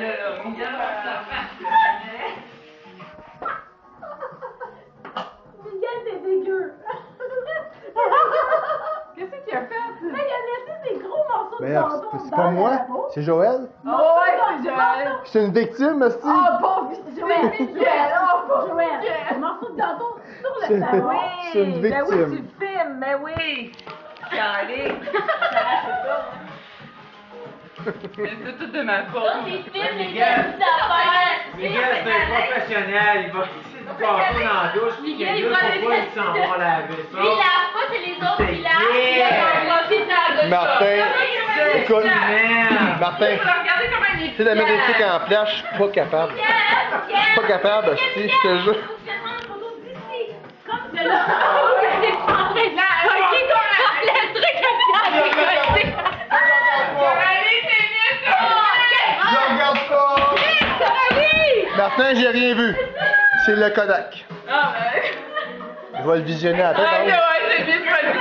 le manga. Miguel, t'es dégueu. Qu'est-ce qu'il a fait? Là, il a laissé des gros morceaux de Mais c'est- c'est pas moi, c'est Joël? Oh, ouais, c'est Joël. C'est une victime, ah, aussi. Oh, pauvre Joël. Miguel, oh, pauvre Joël. Miguel. morceau de gâteau sur le salon. Oui, C'est une oui, tu filmes, mais oui. Calé. C'est tout de ma faute. Des Miguel. c'est un professionnel. Il va fixer du gâteau dans la douche. Miguel, il va pourquoi il s'en va laver ça. Il lave pas, c'est les autres qui lavent. Il Martin, écoute, Merde. Martin, tu sais, la mettre des trucs en flash, je suis pas capable. Je suis pas capable, je te jure. Comme de là. Il est en train de coller le truc à la côté. Allez, c'est mieux ça! Je regarde pas! Ah oui! Martin, j'ai rien vu. C'est le Kodak. Ah ben... Je vais le visionner après. Ah, ouais, c'est bien, c'est pas le